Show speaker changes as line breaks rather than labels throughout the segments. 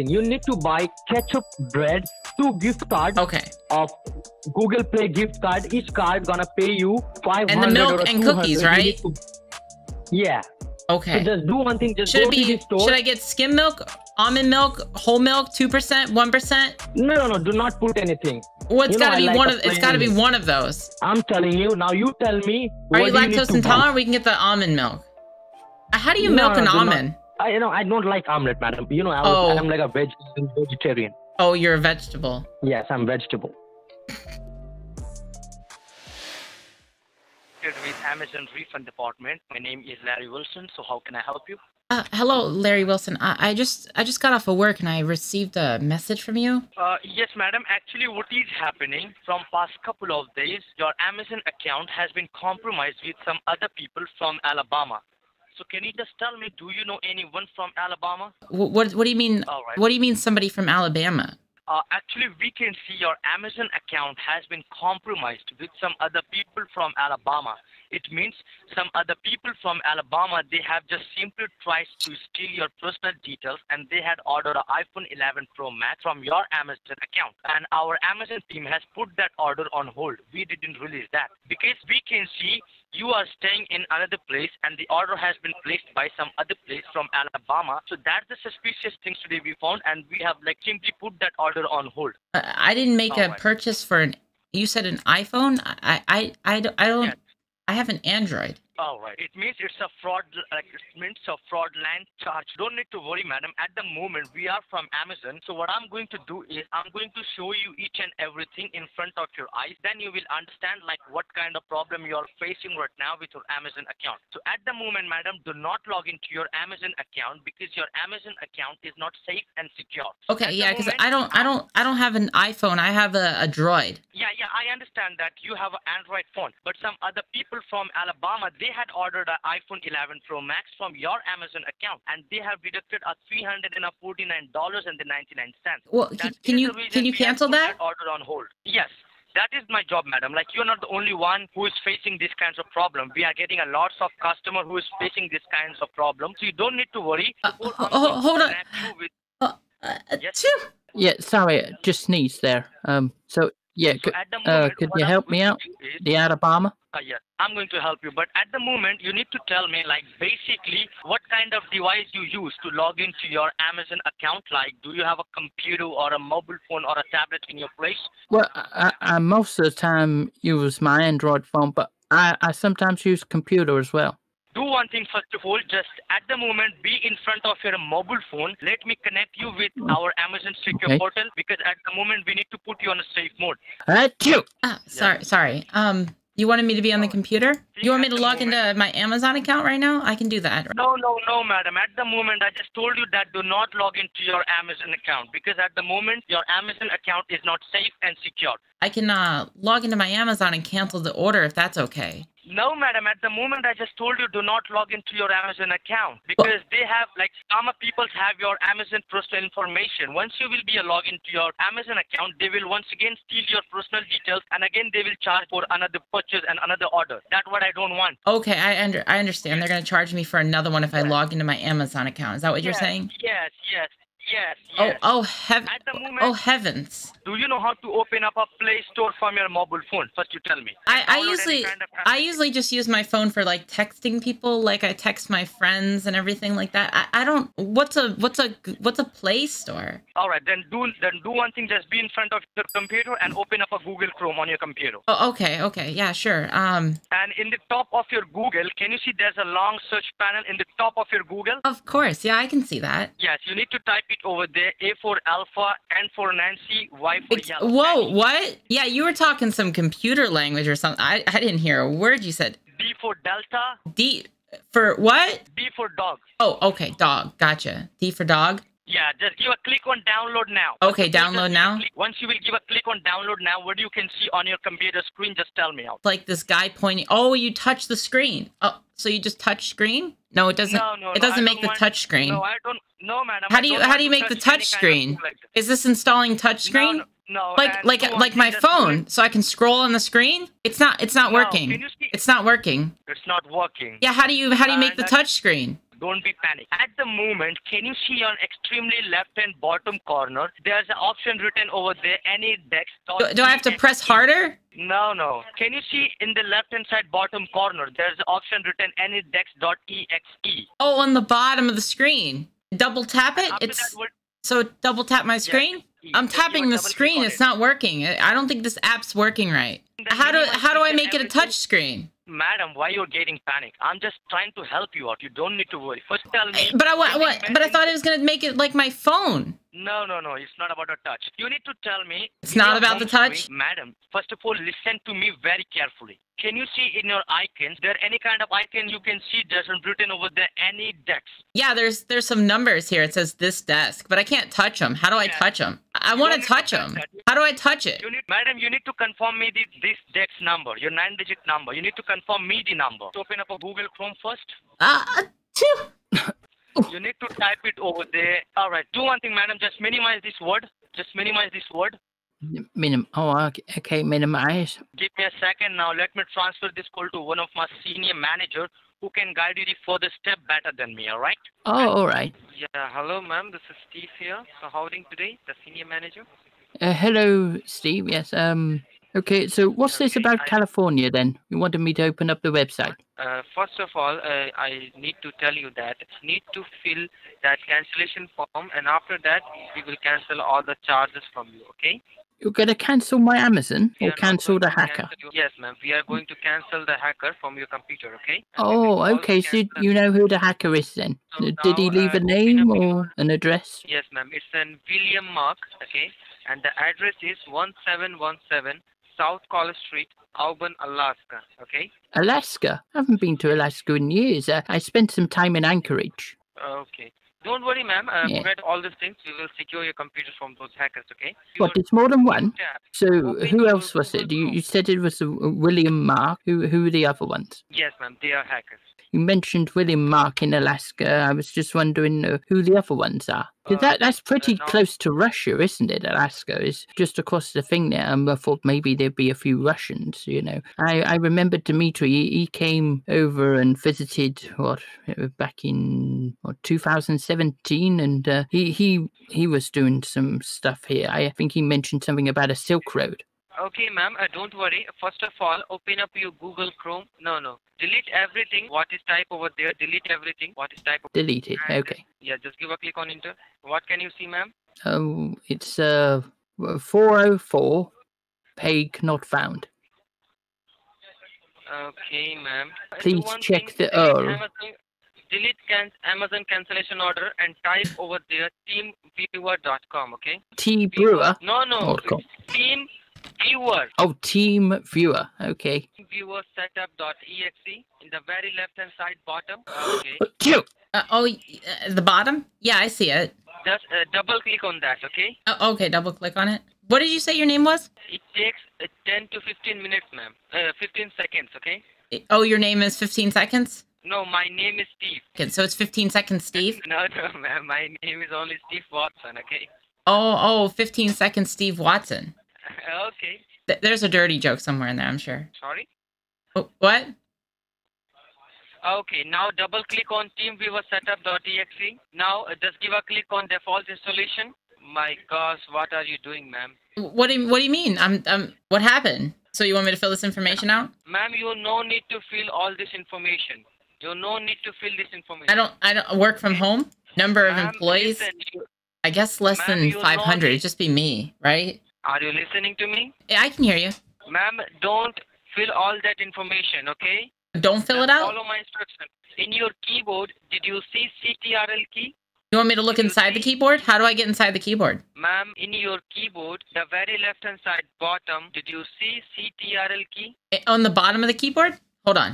thing. You need to buy ketchup bread, two gift cards
Okay.
of Google Play gift card. Each card gonna pay you five hundred
milk
or
and
200.
cookies, right?
to- Yeah. So
Okay.
just do one thing. Just
Should
go
it be?
to the store.
Should I get skim milk, almond milk, whole milk, two percent, one percent?
No, no, no. Do not put anything.
Well, it's
You
got to
I
be
like
one of. It's got to be one of those.
I'm telling you now. You tell me.
Are you lactose
to buy.
intolerant? We can get the almond milk. How do you
No,
milk
no,
an
do not.
Almond?
I, you know, I don't like omelet, madam. You know, I
Oh.
was, I'm like a veg, vegetarian.
Oh, you're a vegetable.
Yes, I'm vegetable.
with Amazon refund department. My name is Larry Wilson. So how can I help you?
Uh, hello, Larry Wilson. I, I just I just got off of work and I received a message from you.
Uh, yes, madam. Actually, what is happening from past couple of days, your Amazon account has been compromised with some other people from Alabama. So can you just tell me, do you know anyone from Alabama?
What what, what do you mean?
All right.
What do you mean somebody from Alabama?
Uh, actually, we can see your Amazon account has been compromised with some other people from Alabama. It means some other people from Alabama, they have just simply tried to steal your personal details and they had ordered an iPhone 11 Pro Max from your Amazon account. And our Amazon team has put that order on hold. We didn't release that because we can see you are staying in another place and the order has been placed by some other place from Alabama. So that's the suspicious things today we found and we have like simply put that order on hold.
Uh, I didn't make a
Alright.
purchase for an. You said an iPhone. I I I, don't- I don't.
Yeah.
I have an Android.
All right. It means it's a fraud, like it means a fraudulent charge. Don't need to worry, madam. At the moment, we are from Amazon. So what I'm going to do is I'm going to show you each and everything in front of your eyes. Then you will understand like what kind of problem you are facing right now with your Amazon account. So at the moment, madam, do not log into your Amazon account because your Amazon account is not safe and secure.
Okay,
at
yeah, because I don't I don't I don't have an iPhone. I have a, a Droid.
Yeah, yeah, I understand that you have an Android phone, but some other people from Alabama, they had ordered an iPhone 11 Pro Max from your Amazon account, and they have deducted a three hundred and forty-nine dollars and ninety-nine.
Well, can, can you can you cancel that?
Order on hold. Yes. That is my job, madam. Like you're not the only one who is facing these kinds of problem. We are getting a lots of customer who is facing these kinds of problem. So you don't need to worry.
Uh,
Before
ho- ho- hold on.
with-
Uh, uh,
Yes.
Yeah, sorry, just sneezed there. Um, so yeah,
So
could,
at
uh,
moment,
could you help me out?
is-
The Alabama?
Uh, yes, I'm going to help you. But at the moment, you need to tell me, like, basically, what kind of device you use to log into your Amazon account. Like, do you have a computer or a mobile phone or a tablet in your place?
Well, I, I most of the time use my Android phone, but I, I sometimes use computer as well.
Do one thing first of all. Just at the moment, be in front of your mobile phone. Let me connect you with our Amazon Secure
Okay.
portal because at the moment we need to put you on a safe mode.
Achoo!
Ah, sorry, sorry. Um, you wanted me to be on the computer? You want me to log into my Amazon account right now? I can do that.
No, no, no, madam. At the moment, I just told you that do not log into your Amazon account because at the moment your Amazon account is not safe and secure.
I can uh, log into my Amazon and cancel the order if that's okay.
No, madam. At the moment, I just told you do not log into your Amazon account because they have like scammer people have your Amazon personal information. Once you will be a log into your Amazon account, they will once again steal your personal details and again they will charge for another purchase and another order. That's what I don't want.
Okay, I under I understand. They're gonna charge me for another one if I log into my Amazon account. Is that what you're saying?
Yes, yes, yes,
Oh,
yes.
oh,
the moment,
oh heavens!
do you know how to open up a Play Store from your mobile phone? First, you tell me.
I, I usually
kind of
I usually just use my phone for like texting people, like I text my friends and everything like that. I, I don't. What's a what's a what's a Play Store?
All right, then do then do one thing. Just be in front of your computer and open up a Google Chrome on your computer.
Oh, okay, okay, yeah, sure. Um,
And in the top of your Google, can you see there's a long search panel in the top of your Google?
of course, yeah, I can see that.
Yes, you need to type it over there. A for Alpha, N for Nancy, Y for Yellow.
Whoa, what? Yeah, you were talking some computer language or something. I, I didn't hear a word you said.
D for Delta,
D for what?
D for Dog.
Oh, okay, dog. Gotcha. D for dog.
Yeah, just give a click on download now.
Okay,
Just
download now?
click- Once you will give a click on download now, what you can see on your computer screen, just tell me out.
Like this guy pointing. Oh, you touch the screen. Oh, so you just touch screen? No, it doesn't.
No, no,
it doesn't
I
make the
want-
touch screen.
No, I don't. No, madam.
How do you how do you make the
touch
touch
any kind of
screen?
like that.
Is this installing touch screen?
No, no, no,
like like like my phone, so I can scroll on the screen. It's not it's not
No,
working.
can you see-
It's not working.
It's not working.
Yeah, how do you how do you make the
And I-
touch screen?
Don't be panic. At the moment, can you see on extremely left and bottom corner? There's an option written over there. Any dex.
Do, do I have to press harder?
No, no. Can you see in the left hand side bottom corner? There's an option written AnyDesk.exe.
Oh, on the bottom of the screen. Double tap it.
After
It's so double tap my screen.
E.
I'm
Just give a
tapping the screen. It's not working. I I don't think this app's working right. How do how do I make it a touch screen?
Madam, why you're getting panic? I'm just trying to help you out. You don't need to worry. First tell me.
But I
can
but I thought it was gonna make it like my phone.
No, no, no. It's not about a touch. You need to tell me.
It's not about the touch?
screen- Madam, first of all, listen to me very carefully. Can you see in your icons, there any kind of icon you can see there's written over there any dex?
Yeah, there's there's some numbers here. It says this desk, but I can't touch them. How do I
Yeah.
touch them? I want to touch
touch
them. How do I touch it?
You need, madam, you need to confirm me the, this dex number, your nine-digit number. You need to confirm me the number. Open up a Google Chrome first.
Uh, two.
You need to type it over there. All right. Do one thing, madam. Just minimize this word. Just minimize this word.
Minim. Oh, okay, okay. Minimize.
Give me a second now. Let me transfer this call to one of my senior manager who can guide you the further step better than me. All right?
Oh, all right.
Yeah. Hello, ma'am. This is Steve here. So how are you today? The senior manager.
Uh, hello, Steve. Yes. Um. Okay. So, what's this
Okay,
about
I-
California then? You wanted me to open up the website.
Uh, first of all, uh, I need to tell you that need to fill that cancellation form, and after that, we will cancel all the charges from you. Okay?
You're gonna cancel my Amazon
We
or cancel the hacker?
cancel your- Yes, ma'am. We are going to cancel the hacker from your computer. Okay? And
Oh, okay. So you know who the hacker is then?
So
Did he leave
uh,
a name or an address?
Yes, ma'am. It's an William Mark, okay? And the address is 1717 South College Street, Auburn, Alaska, okay?
Alaska. I haven't been to Alaska in years. Uh, I spent some time in Anchorage.
Okay. Don't worry, ma'am. Uh,
Yeah.
Forget all these things. We will secure your computer from those hackers, okay?
What?
Your
It's more than one.
tab.
So
Open
who else was it? You, you said it was uh, William Mark. Who who were the other ones?
Yes, ma'am. They are hackers.
You mentioned William Mark in Alaska. I was just wondering uh, who the other ones are.
Uh,
that that's pretty
now-
close to Russia, isn't it? Alaska is just across the thing there. And I thought maybe there'd be a few Russians. You know, I I remember Dmitry. He, he came over and visited what back in what 2017, and uh, he he he was doing some stuff here. I think he mentioned something about a Silk Road.
Okay, ma'am. Uh, don't worry. First of all, open up your Google Chrome. No, no. Delete everything. What is type over there? Delete everything. What is type?
Delete it.
And-
Okay.
Yeah, just give a click on enter. What can you see, ma'am?
Oh, it's uh 404 page not found.
Okay, ma'am.
Please check
thing,
the URL.
Amazon, delete can- Amazon cancellation order and type over there teamviewer.com, okay?
T Brewer.
No, no. Team Viewer.
Oh, Team Viewer. Okay.
Viewer setup.exe in the very left hand side bottom. Okay.
Phew.
Uh, oh, uh, the bottom? Yeah, I see it.
Just uh, double click on that, okay?
Oh, okay, double click on it. What did you say your name was?
It takes uh, 10 to 15 minutes, ma'am. Uh, 15 seconds, okay?
Oh, your name is 15 seconds?
No, my name is Steve.
Okay, so it's 15 seconds, Steve.
No, no, ma'am. My name is only Steve Watson, okay?
Oh, oh, 15 seconds, Steve Watson.
okay.
Th- there's a dirty joke somewhere in there, I'm sure.
Sorry?
Oh, what?
Okay, now double click on TeamViewer setup.exe. Now uh, just give a click on default installation. My gosh, what are you doing, ma'am?
What do you, what do you mean? I'm um what happened? So you want me to fill this information out?
Ma'am, you no need to fill all this information. You no need to fill this information.
I don't I don't work from home. Number of employees?
listen, you-
I guess less than
you know
500.
me.
It'd just be me, right?
Are you listening to me?
Yeah, I can hear you.
Ma'am, don't fill all that information, okay?
Don't fill it out.
Follow my instruction. In your keyboard, did you see CTRL key?
You want me to look
you
inside the keyboard? How do I get inside the keyboard?
Ma'am, in your keyboard, the very left hand side bottom, did you see CTRL key?
Eh, On the bottom of the keyboard? Hold on.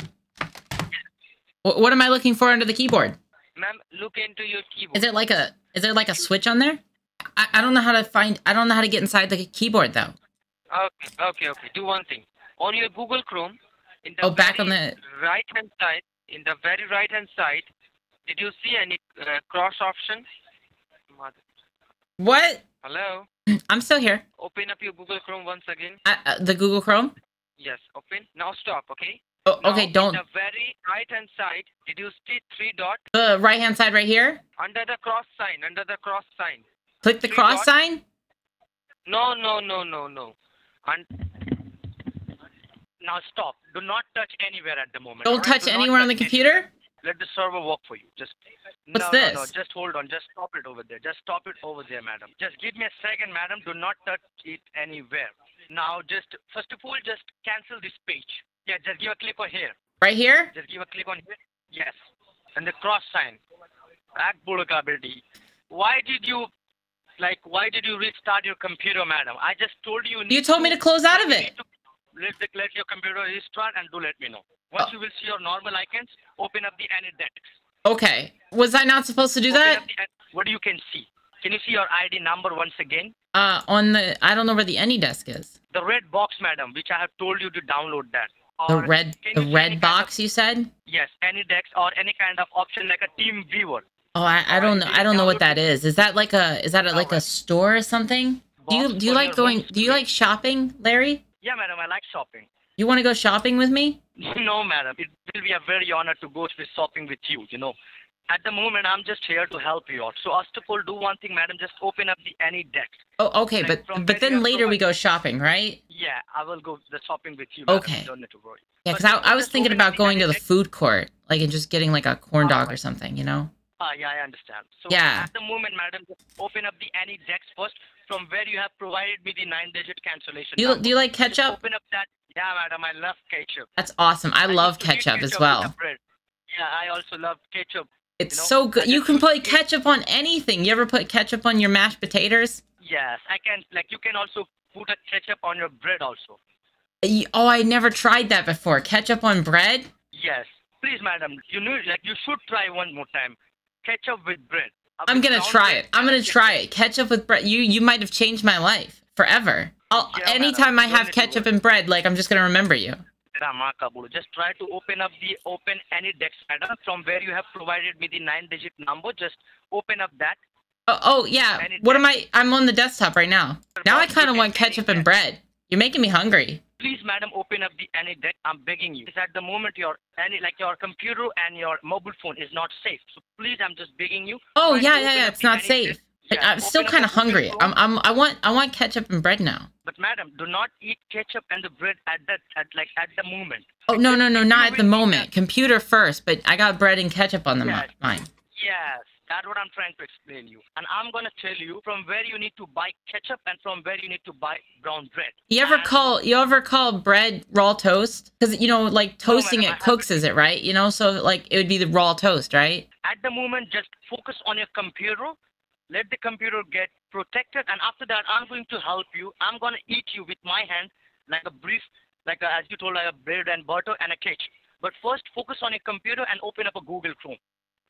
What am I looking for under the keyboard?
Ma'am, look into your keyboard.
Is it like a is there like a switch on there? I, I don't know how to find I don't know how to get inside the keyboard though.
Okay, okay, okay. Do one thing. On your Google Chrome, in the
Oh, back on the
right hand side, in the very right hand side, did you see any uh, cross option? Mother-
what?
Hello?
I'm still here.
Open up your Google Chrome once again.
Uh, uh, the Google Chrome.
Yes, open. Now stop, okay?
Oh,
Now,
okay,
in
don't
the very right hand side, did you see three dots
the right hand side right here.
under the cross sign? Under the cross sign.
Click the cross sign.
No, no, no, no, no. And now stop. Do not touch anywhere at the moment.
Don't
alright?
touch
Do
anywhere on the
touch
computer.
Let the server work for you. Just
What's
no, no, no. Just hold on. Just stop it over there. Just stop it over there, madam. Just give me a second, madam. Do not touch it anywhere. Now, just first of all, just cancel this page. Yeah, just give a click on here.
Right here.
Just give a click on here. Yes. And the cross sign. Why did you, like, why did you restart your computer, madam? I just told you.
You told me to close out of it.
to Let, the, let your computer restart and do let me know. Once
Oh.
you will see your normal icons, open up the AnyDesk.
Okay. Was I not supposed to do
Open
that?
the, what do you can see? Can you see your ID number once again?
Uh, on the I don't know where the AnyDesk is.
The red box, madam, which I have told you to download that.
The red the red box you said.
Of, yes, AnyDesk or any kind of option like a Team Viewer.
Oh, I, I don't know. I don't know what that is. Is that like a is that a, like a store or something? Do you do you like going? Do you like shopping, Larry?
Yeah, madam, I like shopping.
You want to go shopping with me?
No, madam, it will be a very honor to go with shopping with you. You know, at the moment, I'm just here to help you out. So, first of all, do one thing, madam. Just open up the AnyDesk.
Oh, okay,
Like,
but but then later we go shopping, right?
Yeah, I will go the shopping with you. Madam.
Okay.
Don't need to worry.
Yeah, because I, I was thinking about going to the food court, like and just getting like a corn dog or something, you know?
Ah, yeah, I understand. So
Yeah.
at the moment, madam, open up the AnyDesk first from where you have provided me the nine-digit cancellation.
Do you do you like
Just
ketchup?
Open up that. Yeah, madam, I love ketchup.
That's awesome. I love
used to eat
ketchup as well.
Yeah, I also love ketchup.
It's
know,
so good. You can put ketchup on anything. You ever put ketchup on your mashed potatoes?
Yes, I can. Like you can also put a ketchup on your bread also.
Oh, I never tried that before. Ketchup on bread?
Yes, please, madam. You know, like you should try one more time. Ketchup with bread.
I'm gonna try it. I'm gonna
ketchup.
try it. Ketchup with bread. You you might have changed my life forever. I'll,
Yeah,
anytime I have ketchup and bread, like I'm just gonna remember you.
Just try to open up the open AnyDesk, madam, from where you have provided me the nine-digit number. Just open up that.
Oh, oh yeah. What am I? I'm on the desktop right now. Now I kind of want ketchup and bread. You're making me hungry.
Please, madam, open up the AnyDesk. I'm begging you. Because at the moment, your any like your computer and your mobile phone is not safe. So please, I'm just begging you.
Oh yeah, yeah, yeah. It's not safe.
Yeah,
I'm still kind of hungry. I'm, I'm, I want, I want ketchup and bread now.
But madam, do not eat ketchup and the bread at that at like at the moment.
Oh no, no, no, not at the moment. Computer first, but I got bread and ketchup on the
Yes.
mi- mine.
Yes, that's what I'm trying to explain you. And I'm gonna tell you from where you need to buy ketchup and from where you need to buy brown bread.
You ever
And-
call, you ever call bread raw toast? Because you know, like toasting
I
it cooks, is it right? You know, so like it would be the raw toast, right?
At the moment, just focus on your computer. Let the computer get protected, and after that, I'm going to help you. I'm gonna eat you with my hand, like a brief, like a, as you told, like a bread and butter and a cake. But first, focus on your computer and open up a Google Chrome.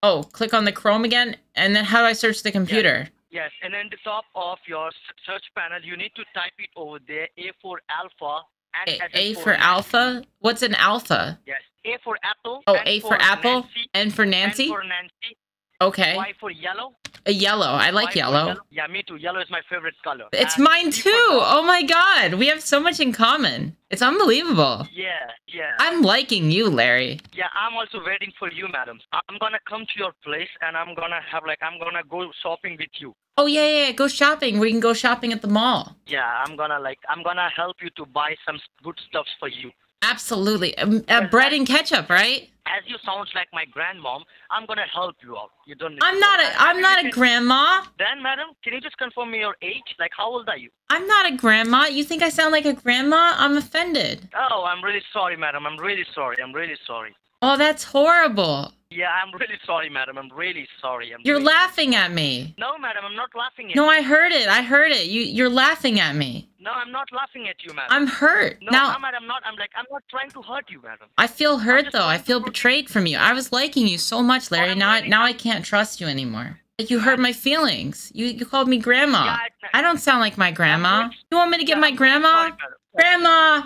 Oh, click on the Chrome again, and then how do I search the computer?
Yes, and then the top of your search panel, you need to type it over there. A for alpha. And
A, A for
Nancy.
alpha. What's an alpha?
Yes. A for apple.
Oh, A for apple,
Nancy,
N for Nancy.
N for Nancy.
Okay,
Y for yellow.
a yellow. I like
for
yellow.
Yeah, me too. Yellow is my favorite color.
It's
And
mine too. Oh my god, we have so much in common. It's unbelievable.
Yeah, yeah.
I'm liking you, Larry.
Yeah, I'm also waiting for you, madam. I'm gonna come to your place and I'm gonna have like I'm gonna go shopping with you.
Oh yeah, yeah, yeah. Go shopping. We can go shopping at the mall.
Yeah, I'm gonna like I'm gonna help you to buy some good stuffs for you.
Absolutely. Um, uh, bread and ketchup, right?
As you sound like my grandmom, I'm gonna help you out. You don't. Need
I'm not a I'm not a grandma.
Then, madam, can you just confirm me your age? Like, how old are you?
I'm not a grandma. You think I sound like a grandma? I'm offended.
Oh, I'm really sorry, madam. I'm really sorry. I'm really sorry.
Oh, that's horrible.
Yeah, I'm really sorry, madam. I'm really sorry. I'm
You're
really...
laughing at me.
No, madam, I'm not laughing at
No,
you.
No, I heard it. I heard it. You you're laughing at me.
No, I'm not laughing at you, madam.
I'm hurt.
No,
now
I'm, I'm not. I'm like, I'm not trying to hurt you, madam.
I feel hurt though. I feel betrayed from you. I was liking you so much, Larry.
I'm
Now I
really
now I can't trust you anymore. Like you hurt my feelings. You you called me grandma.
Yeah, I-
I don't sound like my grandma. You want me to get
Yeah,
my grandma?
sorry.
Grandma!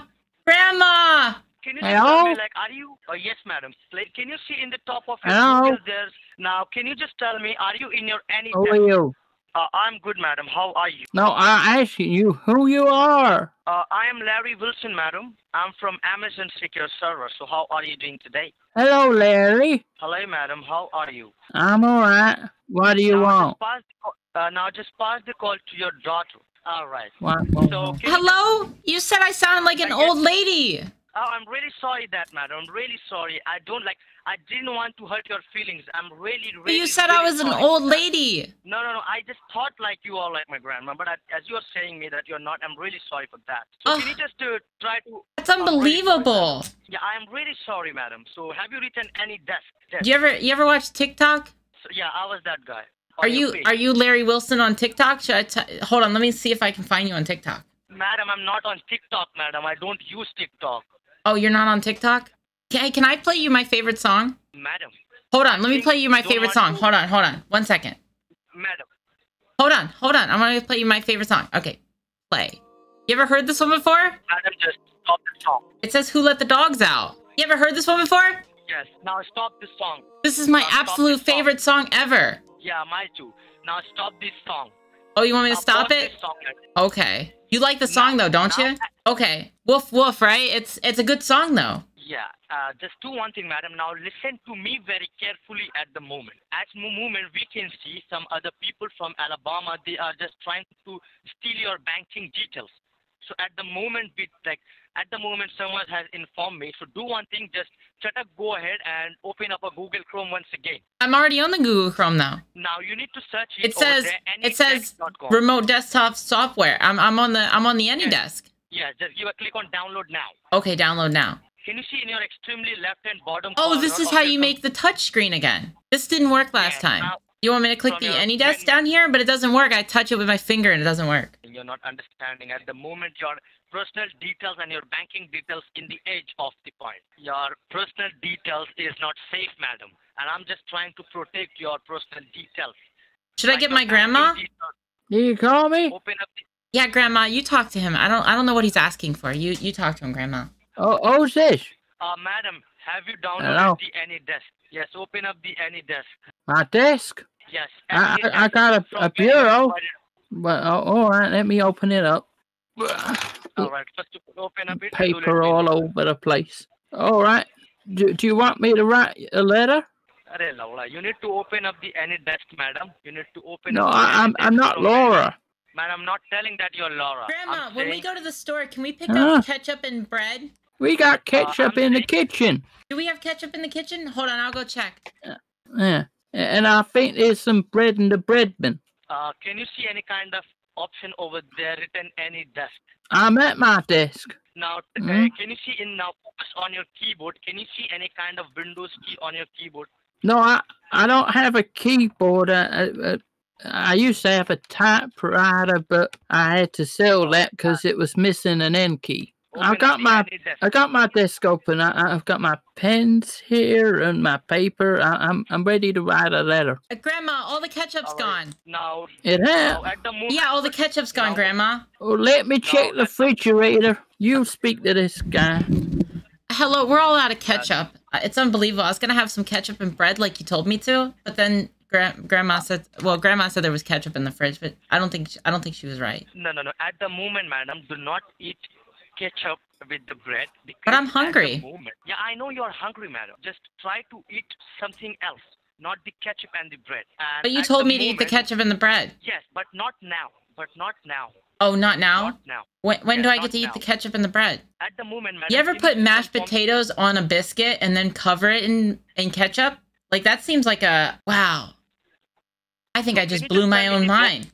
Grandma!
Can you just tell
Hello?
me, like, are you? Oh, yes, madam. Like, can you see in the top of your
Hello?
Google there's now? Can you just tell me, are you in your any?
How are you?
Uh, I'm good, madam. How are you?
No, I'm asking you who you are.
Uh, I am Larry Wilson, madam. I'm from Amazon Secure Server. So how are you doing today?
Hello, Larry.
Hello, madam. How are you?
I'm all right. What do you
now
want?
Just pass the uh, now just pass the call to your daughter. All right.
What, what,
So
what?
Hello? You said I sounded like an
I
old lady.
Oh, I'm really sorry that, madam. I'm really sorry. I don't like. I didn't want to hurt your feelings. I'm really, really.
But you said I
really
was an
sorry
old lady.
No, no, no. I just thought like you are like my grandma, but I, as you are saying me that you're not, I'm really sorry for that. So can you just uh, try to?
That's
I'm really sorry,
unbelievable.
Yeah, I am really sorry, madam. So have you written any desk? desk?
Do you ever you ever watch TikTok?
So, yeah, I was that guy.
Are you
page.
are you Larry Wilson on TikTok? Should I t- hold on? Let me see if I can find you on TikTok.
Madam, I'm not on TikTok, madam. I don't use TikTok,
Oh, you're not on TikTok? Can, can I play you my favorite song?
madam.
Hold on, let me play you my favorite song. Hold on, hold on. One second.
Madam,
Hold on, hold on. I'm gonna play you my favorite song. Okay, play. You ever heard this one before?
madam, just stop the song.
It says Who Let the Dogs Out. You ever heard this one before?
Yes. Now stop this song.
This is my
Now
absolute
this song.
favorite song ever.
Yeah, my too. Now stop this song.
Oh, you want me to
Now
stop it?
Song.
Okay. You like the song
Now-
though, don't
now
you? Okay. Woof woof, right? It's it's a good song though.
Yeah, uh, just do one thing, madam. Now listen to me very carefully at the moment. At the moment, we can see some other people from Alabama. They are just trying to steal your banking details. So at the moment, we like at the moment, someone has informed me. So do one thing, just shut up, go ahead and open up a Google Chrome once again.
I'm already on the Google Chrome now.
Now you need to search it.
It says
there,
it says remote desktop software. I'm I'm on the I'm on the AnyDesk.
Yeah, just give a click on download now.
Okay, download now.
Can you see in your extremely left-hand bottom?
Oh, this is how you make the touch screen again. This didn't work last
Yeah,
time.
now-
You want me to click the AnyDesk down here, but it doesn't work. I touch it with my finger and it doesn't work.
you're not understanding at the moment your personal details and your banking details in the edge of the point your personal details is not safe madam and i'm just trying to protect your personal details
Should I get my grandma?
banking details,
Did you call me?
open up the,
Yeah, grandma, you talk to him. I don't I don't know what he's asking for. You you talk to him, grandma.
Oh, who's this?
uh madam have you
Hello?
downloaded the any desk yes open up the any desk
My desk?
yes
I, I, I got a, a bureau.
provided-
But oh, all right, let me open it up.
All right first you open up it and you let
Paper all
know.
over the place. All right. Do, do you want me to write a letter?
Arey Laura, you need to open up the any desk madam you need to open
No,
up the
I, I'm I'm not
from-
Laura.
Man, I'm not telling that you're Laura.
Grandma,
I'm
when we go to the store, can we pick
Huh?
up ketchup and bread?
We got ketchup
I'm
in the kitchen.
Do we have ketchup in the kitchen? Hold on, I'll go check.
Yeah. And I think there's some bread in the bread bin.
Uh, can you see any kind of option over there written any desk?
I'm at my desk.
Now, uh,
Mhm.
can you see in now focus on your keyboard? Can you see any kind of Windows key on your keyboard?
No, I I don't have a keyboard. I, I, I used to have a typewriter, but I had to sell that because it was missing an end key.
Open
I've got my
desk.
I got my desk open. I, I've got my pens here and my paper. I, I'm I'm ready to write a letter.
Uh, grandma, all the ketchup's
All right.
gone.
No,
It
now
has.
at the moment,
Yeah, all the ketchup's gone,
No.
grandma.
Oh, let me check the refrigerator. You speak to this guy.
Hello, we're all out of ketchup. Uh, It's unbelievable. I was gonna have some ketchup and bread like you told me to, but then gra- grandma said, well, grandma said there was ketchup in the fridge, but I don't think sh- I don't think she was right.
no, no, no. At the moment, madam, do not eat ketchup with the bread. Because
But I'm hungry.
yeah, I know you're hungry, madam. Just try to eat something else, not the ketchup and the bread. And
But you told me to eat the ketchup and the bread.
Yes, but not now. But not now.
Oh, not now.
Not now.
When when
Yeah,
do I get to eat
now.
the ketchup and the bread?
At the moment, madam.
You ever put mashed potatoes on a biscuit and then cover it in in ketchup? Like that seems like a wow. I think I just blew my own mind.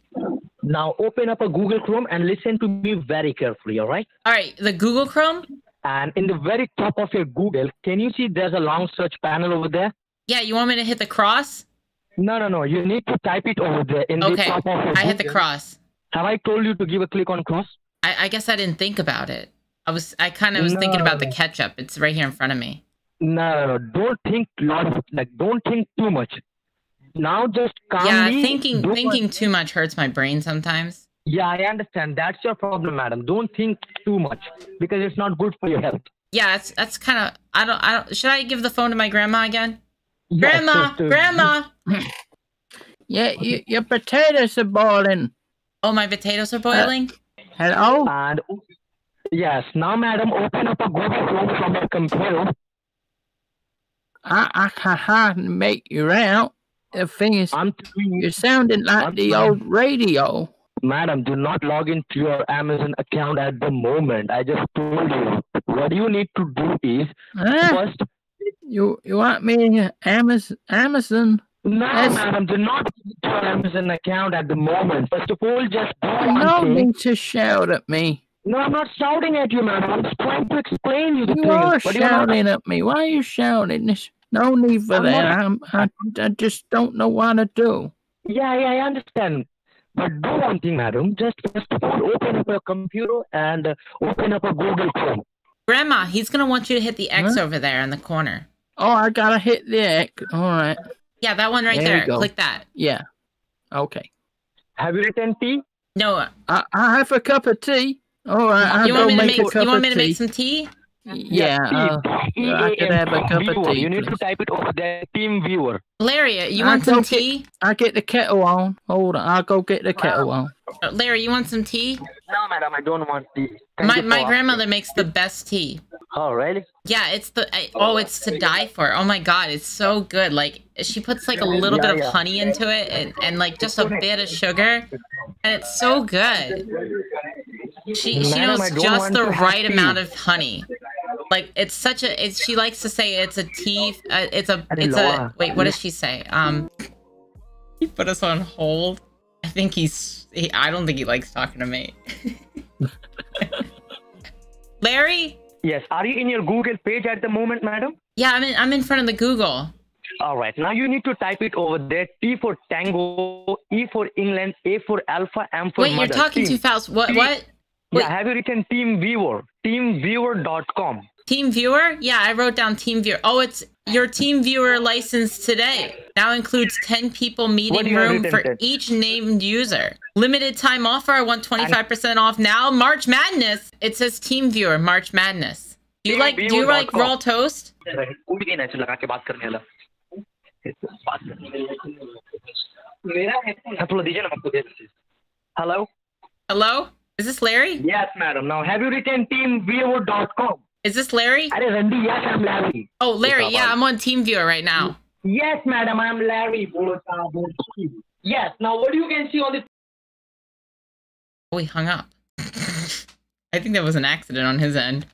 Now open up a Google Chrome and listen to me very carefully, all right?
All right, the Google Chrome.
And in the very top of your Google, can you see there's a long search panel over there?
Yeah, you want me to hit the cross?
No, no, no. You need to type it over there in the
Okay,
top of your
I hit the cross.
Have I told you to give a click on cross?
I, I guess I didn't think about it. I was I kind of was thinking about the
No.
ketchup. It's right here in front of me.
No, no, no. Don't think lot of like. Don't think too much. Now just calmly.
yeah, thinking thinking
what-
too much hurts my brain sometimes.
Yeah, I understand. That's your problem, madam. Don't think too much because it's not good for your health.
Yeah, that's that's kind of I don't I don't should I give the phone to my grandma again?
Yes,
grandma,
just, uh,
grandma.
Yeah, y- your potatoes are boiling.
Oh, my potatoes are boiling.
Hello?
And yes, now, madam, open up a Google Chrome from your computer.
I, I can't make you out. The thing is,
I'm doing, you,
you're sounding like
I'm
the old radio.
madam, do not log into your Amazon account at the moment. I just told you. What you need to do is first.
You you want me to Amazon? Amazon?
No,
Yes.
madam, do not go to your Amazon account at the moment. First of all, just do
No need to shout at me.
No, I'm not shouting at you, madam. I'm just trying to explain you the
You
thing.
are
but you're not-
shouting at me. Why are you shouting? There's no need for
I'm
that.
not-
I'm, I, I just don't know what to do.
Yeah, yeah, I understand. But do one thing, madam. Just first of all, open up your computer and uh, open up a Google Chrome.
Grandma, he's gonna want you to hit the X
Huh?
over there in the corner.
Oh, I gotta hit the X. All right.
Yeah, that one right
There
there. Click that.
Yeah. Okay.
Have you written tea?
No,
I, I have a cup of tea. All right. I'll
you
go
want me to
make
make
a cup
you want
of
me to
tea.
make some tea?
Yeah. uh,
T.
I could have a cup of tea,
You need to type it over there. Team viewer.
Larry, you
I
want some
get-
tea?
I get the kettle on. Hold on. I'll go get the kettle on.
Uh, Larry, you want some tea?
No, madam, I don't want tea. Thank
My my
for
grandmother makes the best tea.
Oh, really?
Yeah, it's the I, oh, it's to die for. Oh my god, it's so good. Like she puts like a little
Yeah,
bit of honey into it and, and like just a bit of sugar, and it's so good. She she
Madam,
knows just the right
tea.
amount of honey. Like it's such a. It's, she likes to say it's a tea. Uh, it's a. It's a. Wait, what does she say? Um, he put us on hold. I think he's. He, I don't think he likes talking to me. Larry.
Yes. Are you in your Google page at the moment, madam?
Yeah, I'm in. I'm in front of the Google.
All right. Now you need to type it over there. T for Tango, E for England, A for Alpha, M for
Wait,
Mother.
you're talking
Team.
too fast. What?
Team.
What?
Yeah, have you written Team Viewer? Teamviewer.com.
Team Viewer? Yeah, I wrote down Team Viewer. Oh, it's your Team Viewer license today. Now includes 10 people meeting room for each named user. Limited time offer. I want 25% off now. March Madness. It says Team Viewer, March Madness. Do you like do you like raw toast?
Hello?
Hello? Is this Larry?
Yes, madam. Now, have you written teamviewer.com?
Is this Larry?
Are Randy? Yes, I'm Larry.
Oh, Larry. Yeah, I'm on TeamViewer right now.
Yes, madam, I'm Larry. Yes. Now, what do you can see on the
Oh, he hung up. I think that was an accident on his end.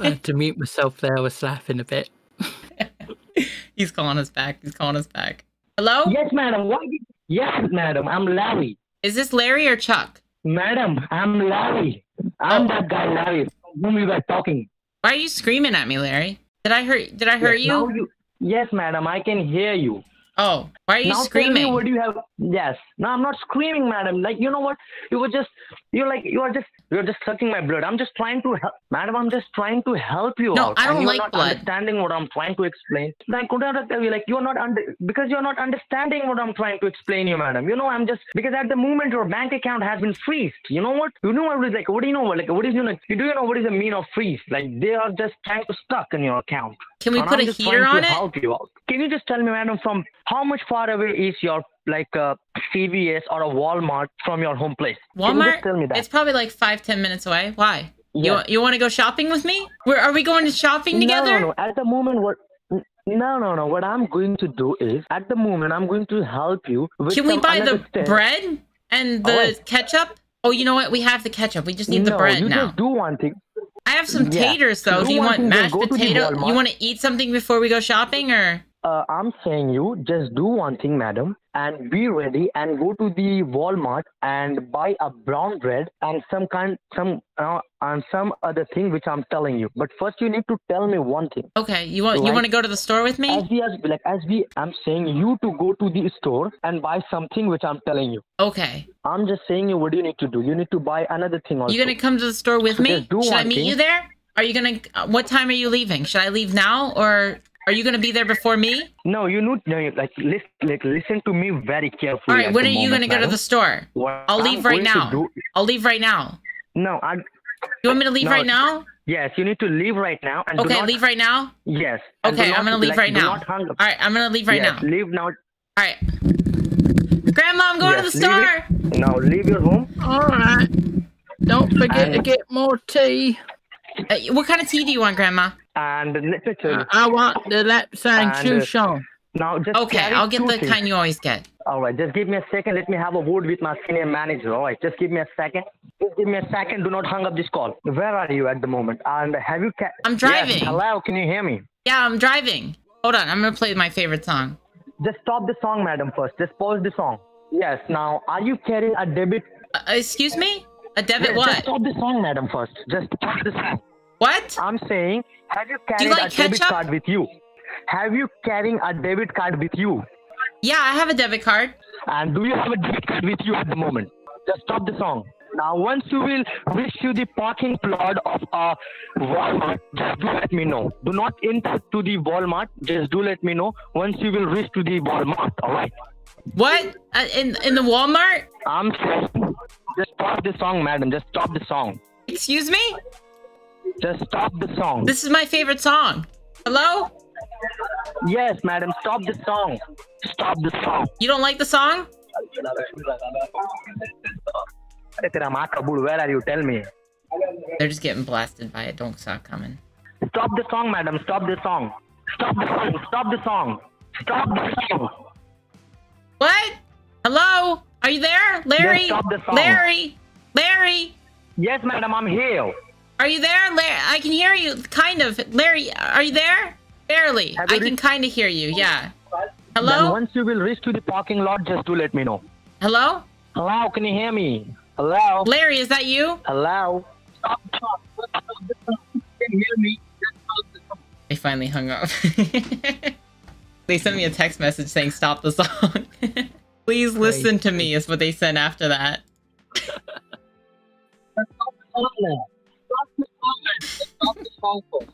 Uh, to mute myself there, I was laughing a bit.
He's calling us back. He's calling us back. Hello?
Yes, madam. What? Yes, madam, I'm Larry.
Is this Larry or Chuck?
Madam, I'm Larry. I'm that guy Larry from whom we were talking.
Why are you screaming at me, Larry? Did I hurt? Did I hurt
yes, now
you?
Yes, madam, I can hear you.
Oh, why are you
now tell me
screaming?
what do you have? Yes. No, I'm not screaming, madam. Like you know what? You were just you're like you are just you're just sucking my blood. I'm just trying to help, madam. I'm just trying to help you
No,
out.
I don't
and you're
like
not
blood.
understanding what I'm trying to explain. Like could I tell you like you're not under because you're not understanding what I'm trying to explain you, madam. You know I'm just because at the moment your bank account has been freezed. You know what? You know what is like what do you know like what is you know do you know what is the mean of freeze? Like they are just trying to stuck in your account.
Can we
And
put
I'm
a heater on it?
Help you out. Can you just tell me, madam, from how much far away is your like uh, a CVS or a Walmart from your home place? Can you
Walmart?
just tell me that.
It's probably like five, ten minutes away. Why? You you want to go shopping with me? Where are we going to shopping together?
No, no, no. At the moment, what? No, no, no. What I'm going to do is, at the moment, I'm going to help you with
Can we buy the
step.
bread and the
Oh,
ketchup? Oh, you know what? We have the ketchup. We just need the
no,
bread
you
now.
just do one thing.
I have some
Yeah.
taters though.
Do
you want mashed potato? You want to eat something before we go shopping, or
Uh, I'm saying you just do one thing, madam, and be ready and go to the Walmart and buy a brown bread and some kind, some, uh, and some other thing which I'm telling you. But first, you need to tell me one thing.
okay? You want you want to go to the store with me?
As we as like as we, I'm saying you to go to the store and buy something which I'm telling you.
Okay.
I'm just saying you what do you need to do. You need to buy another thing also.
You gonna come to the store with
So
me? Should I meet
thing.
you there? Are you gonna? uh, What time are you leaving? Should I leave now, or are you gonna be there before me?
No, you need no, like listen, like listen to me very carefully.
All right. When are you gonna go to the store?
What
I'll
I'm
leave right
going to
now.
do-
I'll leave right now.
no, I.
You want me to leave
No,
right now?
Yes, you need to leave right now and
Okay,
not,
leave right now.
Yes.
Okay,
not,
I'm gonna leave
like,
right now.
not hang up.
All right, I'm gonna leave right
yes,
now.
Leave now.
All right. Grandma, I'm going
Yes,
to the store.
Now leave your home.
All right. Don't forget to get more tea.
Uh, what kind of tea do you want, Grandma?
And let me tell.
I, I want the Lapsang
And, uh,
Souchong.
Now just
Okay, I'll get the
things.
kind you always get.
All right, just give me a second. Let me have a word with my senior manager. All right, just give me a second. Just give me a second. Do not hang up this call. Where are you at the moment? And have you? Ca-
I'm driving.
Yes, hello, can you hear me?
Yeah, I'm driving. Hold on, I'm gonna play my favorite song.
Just stop the song, madam. First, just pause the song. Yes. Now, are you carrying a debit?
Uh, excuse me? A debit
Yes,
what?
Just stop the song, madam. First, just stop the song.
What?
I'm saying, have you carried
you like
a debit card with you? Have you carrying a debit card with you?
Yeah, I have a debit card.
And do you have a debit card with you at the moment? Just stop the song. Now, once you will reach to the parking plot of a Walmart, just do let me know. Do not enter to the Walmart. Just do let me know once you will reach to the Walmart. All right.
What? Uh, in in the Walmart?
I'm saying, just stop the song, madam. Just stop the song.
Excuse me?
Just stop the song.
This is my favorite song. Hello?
Yes, madam. Stop the song. Stop the song.
You don't like the song?
Where are you? Tell me.
They're just getting blasted by it. Don't stop coming.
Stop the song, madam. Stop the song. Stop the song. Stop the song. Stop the song.
What? Hello? Are you there? Larry?
Yes,
Larry? Larry?
Yes, madam. I'm here.
Are you there? Larry? I can hear you, kind of. Larry, are you there? Barely. I can kind of hear you, yeah.
Then
Hello?
once you will reach to the parking lot, just do let me know.
Hello?
Hello, can you hear me? Hello?
Larry, is that you?
Hello? Stop. Stop can hear me. Just stop the song.
They finally hung up. they sent me a text message saying stop the song. Please listen to me is what they sent after that.
Stop the song now. Stop the song, man. Just Stop the song first.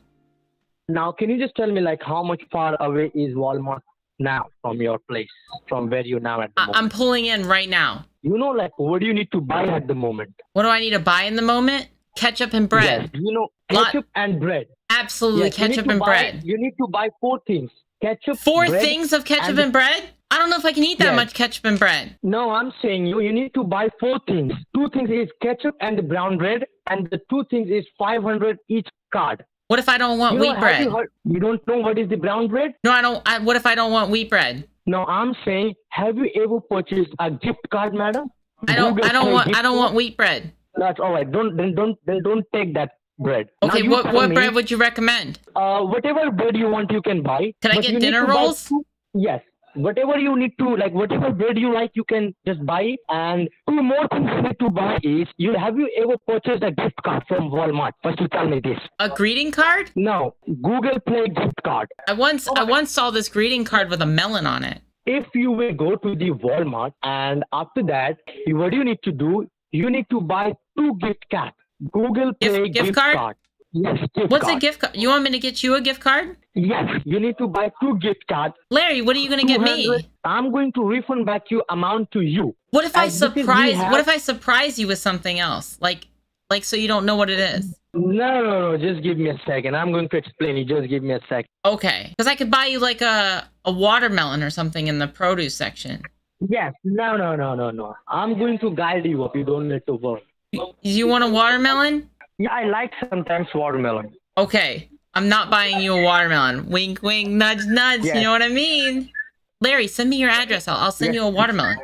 Now, can you just tell me, like, how much far away is Walmart now from your place, from where you now at the
I-
moment?
I'm pulling in right now.
You know, like, what do you need to buy at the moment?
What do I need to buy in the moment? Ketchup and bread.
Yes, you know,
Lot-
ketchup and bread.
Absolutely,
Yes, you need
ketchup
to
and
buy-
bread.
You need to buy four things. Ketchup,
Four
bread,
things of ketchup
and-
and, bread? I don't know if I can eat that
Yes.
much ketchup and bread.
No, I'm saying you you need to buy four things. Two things is ketchup and the brown bread, and the two things is 500 each card.
What if I don't want
You,
wheat
have
bread?
you, heard, you don't know what is the brown bread?
No, I don't. I, what if I don't want wheat bread?
No, I'm saying, have you ever purchased a gift card, madam?
I don't.
Google
I don't want. I don't
card?
want wheat bread.
That's all right. Don't then don't then don't take that bread.
Okay, what what
me,
bread would you recommend?
Uh, whatever bread you want, you can buy.
Can I get dinner rolls?
two- yes. Whatever you need to like, whatever bread you like, you can just buy. it. And two more things you need to buy is you have you ever purchased a gift card from Walmart? First, you tell me this.
A greeting card?
No, Google Play gift card.
I once oh I once saw this greeting card with a melon on it.
If you will go to the Walmart and after that, what do you need to do, you need to buy two gift cards. Google
Gift-
Play
gift card?
Yes, gift
What's
card.
a gift card? You want me to get you a gift card?
Yes, you need to buy two gift cards.
Larry, what are you gonna get me?
I'm going to refund back you amount to you.
What if I
And because we
surprise?
have-
What if I surprise you with something else? Like, like so you don't know what it is.
No, no, no. Just give me a second. I'm going to explain it. Just give me a second.
Okay, because I could buy you like a a watermelon or something in the produce section.
Yes. No, no, no, no, no. I'm going to guide you up. You don't need to worry.
You want a watermelon?
Yeah, I like sometimes watermelon.
Okay, I'm not buying you a watermelon. Wink, wink, nudge, nudge.
Yes.
You know what I mean? Larry, send me your address. I'll, I'll send
Yes.
you a watermelon.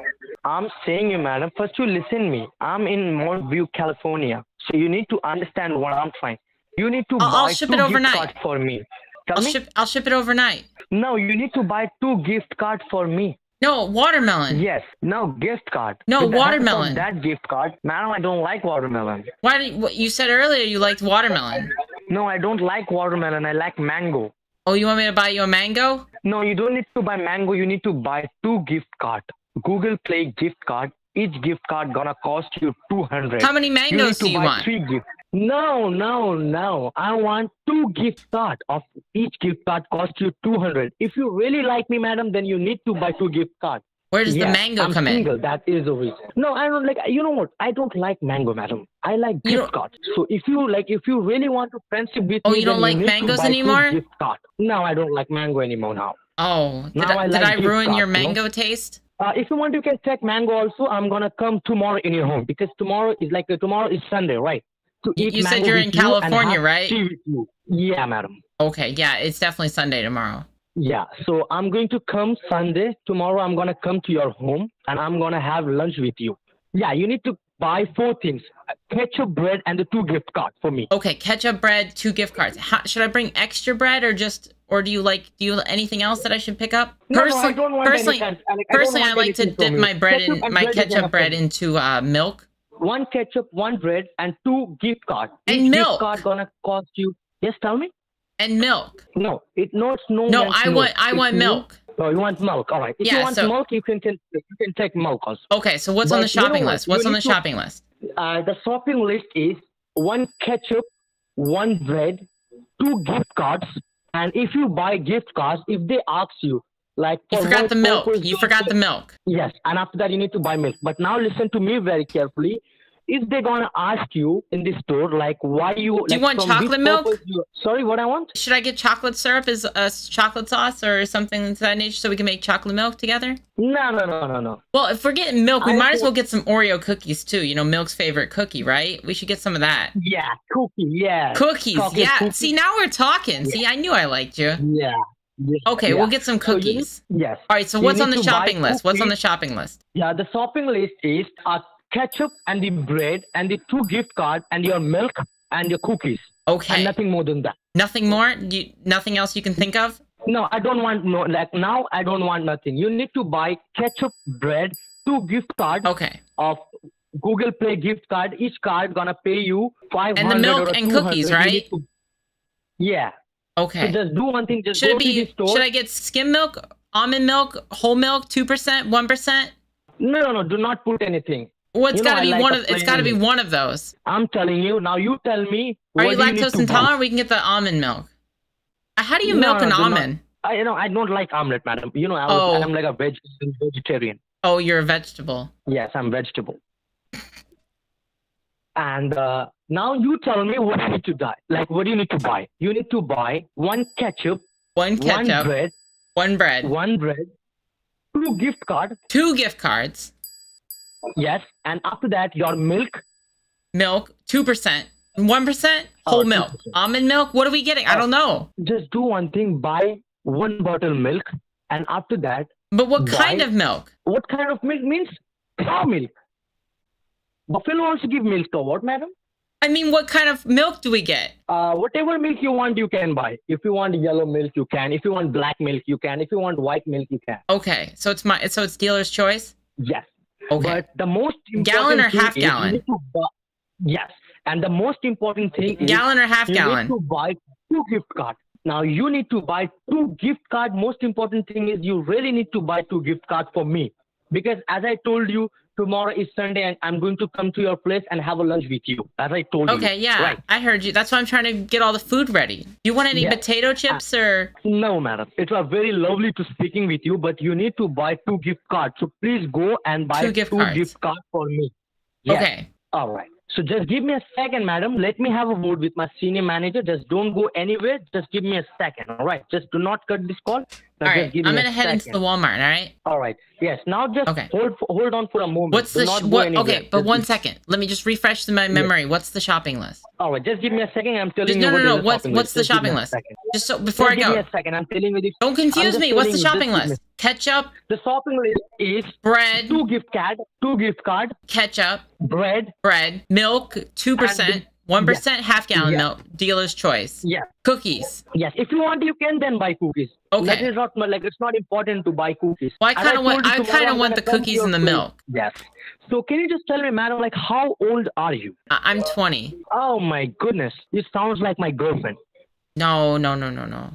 I'm saying you, madam. First, you listen me. I'm in Mount View, California. So you need to understand what I'm trying. You need to
I'll-
buy
I'll ship
two
it
gift
overnight.
cards for me. Tell
I'll
me.
ship. I'll ship it overnight.
No, you need to buy two gift cards for me.
No, watermelon.
Yes. No gift card.
No,
With the help of
watermelon.
That gift card, madam. I don't like watermelon.
Why did what you said earlier you liked watermelon?
No, I don't like watermelon. I like mango.
Oh, you want me to buy you a mango?
No, you don't need to buy mango. You need to buy two gift card. Google Play gift card. Each gift card gonna cost you two hundred.
How many
you need
mangoes
to
do you
buy
want?
three gifts. No, no, no. I want two gift card. Of each gift card costs you two hundred. If you really like me, madam, then you need to buy two gift cards.
Where does the mango
I'm
come in?
That is the reason. No, I don't like. You know what? I don't like mango, madam. I like
You
gift cards. So if you like, if you really want to friendship with
Oh,
me,
you don't like
to
mangoes anymore?
Gift card. No, I don't like mango anymore now.
Oh, did,
Now
I,
I
did
like
I ruin your
cards, you know?
mango taste?
Uh, if you want, you can check mango also. I'm gonna come tomorrow in your home because tomorrow is like uh, tomorrow is Sunday, right? To
You-
eat
you said you're in California, right?
tea with you. Yeah, madam.
Okay, yeah, it's definitely Sunday tomorrow.
Yeah, so I'm going to come Sunday. Tomorrow I'm gonna come to your home and I'm gonna have lunch with you. Yeah, you need to buy four things: ketchup, bread, and the two gift cards for me.
Okay, ketchup bread, two gift cards. How, should I bring extra bread or just, or do you like, do you anything else that I should pick up?
No, no, I
Personally,
don't want any
personally,
kinds- I like- I
personally, I like to dip my bread
Ketchup
in my
bread
ketchup bread into uh, milk.
One ketchup, one bread, and two gift cards.
And
Each
milk.
gift card gonna cost you. Yes, tell me.
and milk.
No, it no, it's no.
No, I
milk.
want I
It's
want milk.
Oh, you want milk? All right. If
Yeah,
you want
so-
milk, you can, can you can take milk also.
Okay, so what's on
But
the
you know
shopping
what?
list?
You
What's on the
to-
shopping list?
Uh, the shopping list is one ketchup, one bread, two gift cards, and if you buy gift cards, if they ask you like
You forgot the milk. You forgot the milk.
Yes, and after that you need to buy milk. But now listen to me very carefully. If they're gonna ask you in the store like why you
Do you want chocolate milk?
You, sorry, what I want?
Should I get chocolate syrup as a chocolate sauce or something to that nature so we can make chocolate milk together?
No, no, no, no, no.
Well, if we're getting milk, we
I
might as well get some Oreo cookies too. You know, Milk's favorite cookie, right? We should get some of that.
Yeah, cookie. Yeah.
Cookies,
Chocolate
yeah.
cookies.
See, now we're talking. See, I knew I liked you.
Yeah. yeah,
Okay,
yeah.
we'll get some
So need-
cookies.
yes.
All right, so
you
what's on the shopping list? What's on the shopping list?
Yeah, the shopping list is uh, ketchup and the bread and the two gift cards and your milk and your cookies
Okay.
and nothing more than that.
Nothing more? You, nothing else you can think of?
No, I don't want no like now I don't want nothing. You need to buy ketchup, bread, two gift cards
Okay.
of Google Play gift card. Each card gonna pay you five hundred
milk and
200.
cookies,
You need
right?
to- yeah. So
Okay.
just do one thing. Just
Should
go
it
to the store.
should I get skim milk, almond milk, whole milk, 2%, 1%?
No, no, no. Do not put anything.
Well, it's
You
got to be
like
one of it's got to be one of those.
I'm telling you now. You tell me.
Are you lactose
to buy.
intolerant? We can get the almond milk. Uh, How do you
No,
milk
no,
an
do not-
almond?
I you know I don't like omelet, madam. You know I
Oh.
was, I'm like a veg vegetarian.
Oh, you're a vegetable.
Yes, I'm vegetable. And uh, now you tell me what you need to buy. Like what do you need to buy? You need to buy one ketchup,
One ketchup, one
bread,
one bread,
one bread, two gift cards,
two gift cards,
Yes, and after that your milk.
milk, 2%, 1%, whole
Oh,
milk.
2%.
Almond milk? What are we getting? I
Oh.
don't know.
Just do one thing. Buy one bottle milk, and after that,
But what kind of milk?
what kind of milk means? Cow milk. Buffalo wants to give milk to what, madam?
I mean, what kind of milk do we get?
Uh, whatever milk you want, you can buy. If you want yellow milk, you can. If you want black milk, you can. If you want white milk, you can.
Okay, so it's my so it's dealer's choice.
Yes.
Okay.
But the most important
Gallon or half
is
gallon?
buy- yes. And the most important thing is
Gallon or half
you
gallon?
need to buy two gift cards. Now you need to buy two gift cards. Most important thing is you really need to buy two gift cards for me. Because as I told you, tomorrow is Sunday and I'm going to come to your place and have a lunch with you. As I told you.
Okay, yeah,
Right.
I heard you. That's why I'm trying to get all the food ready. You want any
Yeah.
potato uh, chips or?
No, madam. It was very lovely to speaking with you, but you need to buy two gift cards. So please go and buy
Two gift cards.
gift cards for me. Yes.
Okay.
All right. So just give me a second, madam. Let me have a word with my senior manager. Just don't go anywhere. Just give me a second. All right. Just do not cut this call. Now
All right. I'm gonna head into the Walmart. All right.
All right. Yes. Now just
Okay.
hold hold on for a moment.
What's the sh- what? Okay, but
Just
one second. Let me just refresh my memory. What's the shopping list?
All right. Just give me a second. I'm telling
Just,
you.
no, no, no. What's what's
list.
the
Just give me
shopping list? Just so before
Just
I
give me
go,
a second. I'm telling you
don't confuse me. What's the shopping
give
list? Ketchup,
The shopping list is
bread,
two gift card, two gift card,
ketchup,
bread.
bread, milk, two percent, one percent, half gallon
Yeah.
milk, dealer's choice,
Yeah.
cookies.
Yes. If you want, you can then buy cookies.
Okay.
That is not like it's not important to buy cookies.
Well, I kind of want. I kind of want the cookies and the
place.
milk.
Yes. So can you just tell me, madam, like how old are you?
I- I'm 20.
Oh my goodness, it sounds like my girlfriend.
No, no, no, no, no.